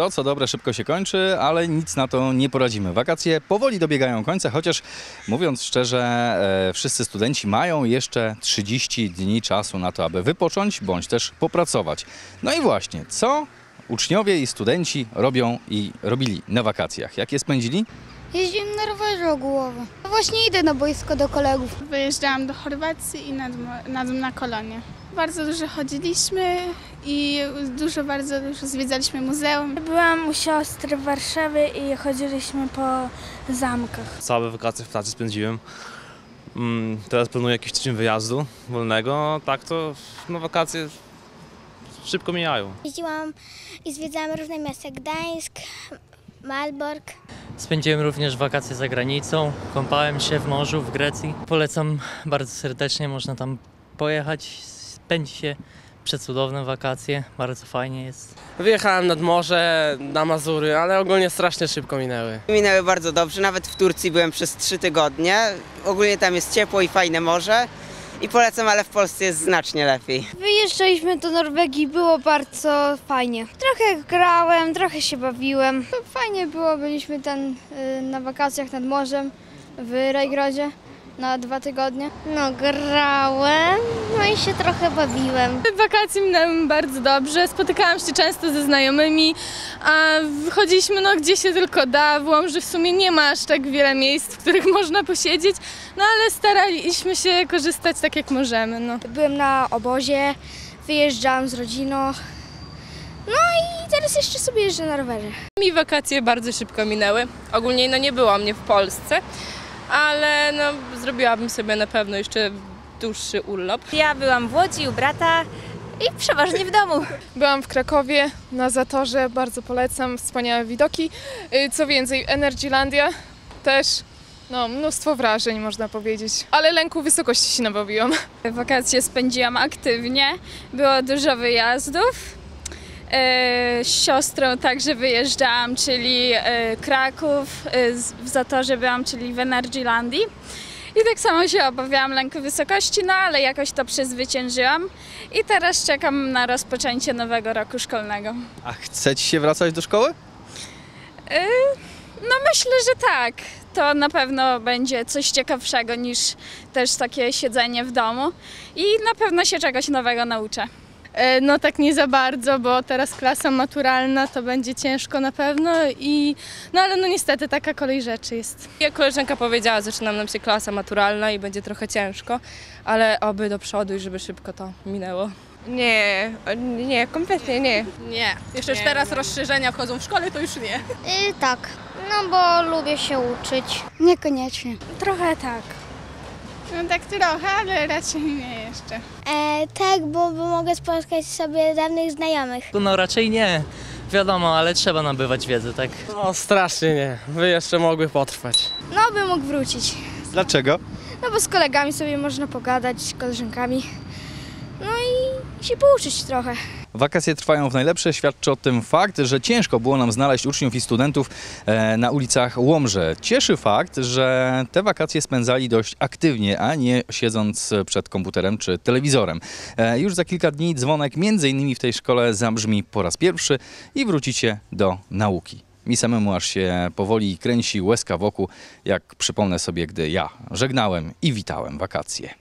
To, co dobre, szybko się kończy, ale nic na to nie poradzimy. Wakacje powoli dobiegają końca, chociaż mówiąc szczerze, e, wszyscy studenci mają jeszcze 30 dni czasu na to, aby wypocząć bądź też popracować. No i właśnie, co uczniowie i studenci robią i robili na wakacjach? Jak je spędzili? Jeździłem na rowerze ogółowo. Właśnie idę na boisko do kolegów. Wyjeżdżałam do Chorwacji i nad, mo- nad, na kolonie. Bardzo dużo chodziliśmy i dużo, bardzo dużo zwiedzaliśmy muzeum. Byłam u siostry w Warszawie i chodziliśmy po zamkach. Całe wakacje w pracy spędziłem. Mm, Teraz planuję jakiś tydzień wyjazdu wolnego. Tak to no, wakacje szybko mijają. Jeździłam i zwiedzałam różne miasta. Gdańsk, Malbork. Spędziłem również wakacje za granicą, kąpałem się w morzu w Grecji. Polecam bardzo serdecznie, można tam pojechać, spędzi się przecudowne wakacje, bardzo fajnie jest. Wyjechałem nad morze, na Mazury, ale ogólnie strasznie szybko minęły. Minęły bardzo dobrze, nawet w Turcji byłem przez trzy tygodnie. Ogólnie tam jest ciepło i fajne morze. I polecam, ale w Polsce jest znacznie lepiej. Wyjeżdżaliśmy do Norwegii, było bardzo fajnie. Trochę grałem, trochę się bawiłem. Fajnie było, byliśmy tam y, na wakacjach nad morzem w Rajgrodzie na dwa tygodnie. No grałem, no i się trochę bawiłem. Wakacje minęły bardzo dobrze, spotykałam się często ze znajomymi, a wychodziliśmy no gdzie się tylko da. W Łomży w sumie nie ma aż tak wiele miejsc, w których można posiedzieć, no ale staraliśmy się korzystać tak jak możemy. No. Byłem na obozie, wyjeżdżałam z rodziną. No i teraz jeszcze sobie jeżdżę na rowerze. Mi wakacje bardzo szybko minęły. Ogólnie no nie było mnie w Polsce, ale no zrobiłabym sobie na pewno jeszcze dłuższy urlop. Ja byłam w Łodzi u brata i przeważnie w domu. Byłam w Krakowie na Zatorze, bardzo polecam, wspaniałe widoki. Y, Co więcej, Energylandia też, no mnóstwo wrażeń można powiedzieć, ale lęku wysokości się nabawiłam. Wakacje spędziłam aktywnie, było dużo wyjazdów. E, Z siostrą także wyjeżdżałam, czyli e, Kraków, e, w Zatorze byłam, czyli w Energylandii. I tak samo się obawiałam lęku wysokości, no ale jakoś to przezwyciężyłam. I teraz czekam na rozpoczęcie nowego roku szkolnego. A chcecie się wracać do szkoły? E, No myślę, że tak. To na pewno będzie coś ciekawszego niż też takie siedzenie w domu. I na pewno się czegoś nowego nauczę. No tak nie za bardzo, bo teraz klasa maturalna to będzie ciężko na pewno i no ale no niestety taka kolej rzeczy jest. Jak koleżanka powiedziała, zaczyna nam się klasa maturalna i będzie trochę ciężko, ale oby do przodu i żeby szybko to minęło. Nie, nie, kompletnie nie. Nie, jeszcze już teraz rozszerzenia wchodzą w szkole, to już nie. Y, tak, no bo lubię się uczyć. Niekoniecznie. Trochę tak. No tak trochę, ale raczej nie jeszcze. E, tak, bo, bo mogę spotkać sobie dawnych znajomych. No raczej nie, wiadomo, ale trzeba nabywać wiedzy, tak? No strasznie nie, wy jeszcze mogły potrwać. No, bym mógł wrócić. Dlaczego? No bo z kolegami sobie można pogadać, z koleżankami. No i się pouczyć trochę. Wakacje trwają w najlepsze. Świadczy o tym fakt, że ciężko było nam znaleźć uczniów i studentów e, na ulicach Łomży. Cieszy fakt, że te wakacje spędzali dość aktywnie, a nie siedząc przed komputerem czy telewizorem. E, Już za kilka dni dzwonek między innymi w tej szkole zabrzmi po raz pierwszy i wrócicie do nauki. Mi samemu aż się powoli kręci łezka wokół, jak przypomnę sobie, gdy ja żegnałem i witałem wakacje.